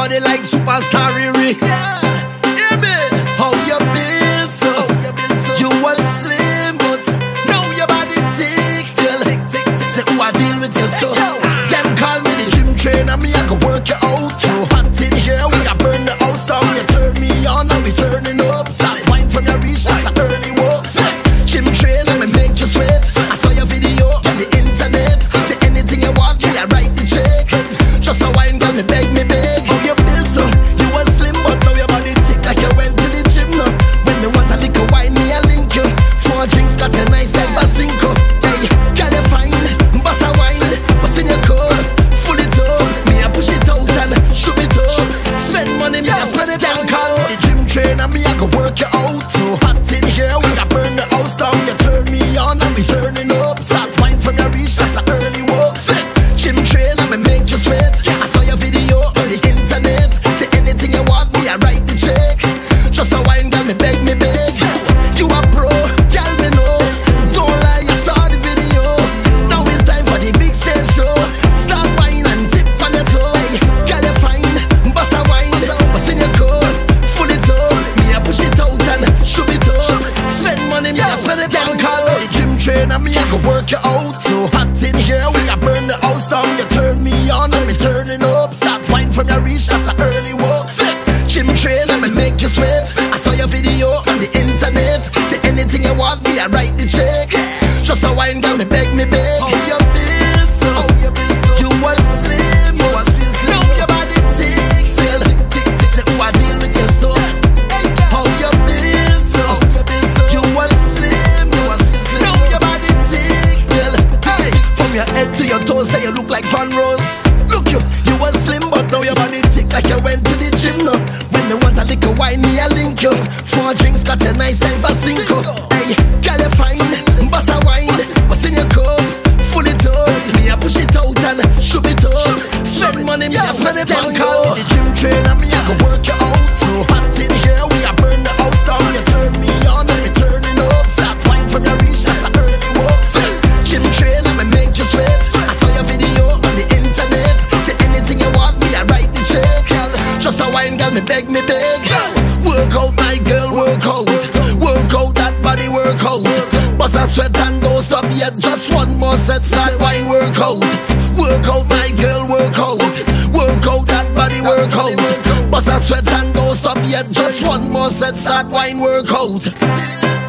body like superstar Riri. Yeah. Yeah, spend it Them call me the gym trainer Me I go work you out. So hot in here We I burn the house down. You turn me on And me turning up. Start wine from your reach That's an early walk. Step gym trainer Me make you sweat. I saw your video On the internet. Say anything you want Me I write the check. Just a wine girl Me beg me beg. Look you, you were slim but now your body thick like you went to the gym now. When me want a little wine, me a link you. Four drinks got a nice time for cinco. Hey, girl you fine, bossa wine. What's in your cup? Full it up. Me a push it out and shoot it up. Spend money, me a spend it on wine, girl, me beg, me beg. Work out, my girl, work out. Work out that body, work out. Bust a sweat and don't stop yet. Just one more set, start wine, work out. Work out, my girl, work out. Work out that body, work out. Bust a sweat and don't stop yet. Just one more set, start wine, work out.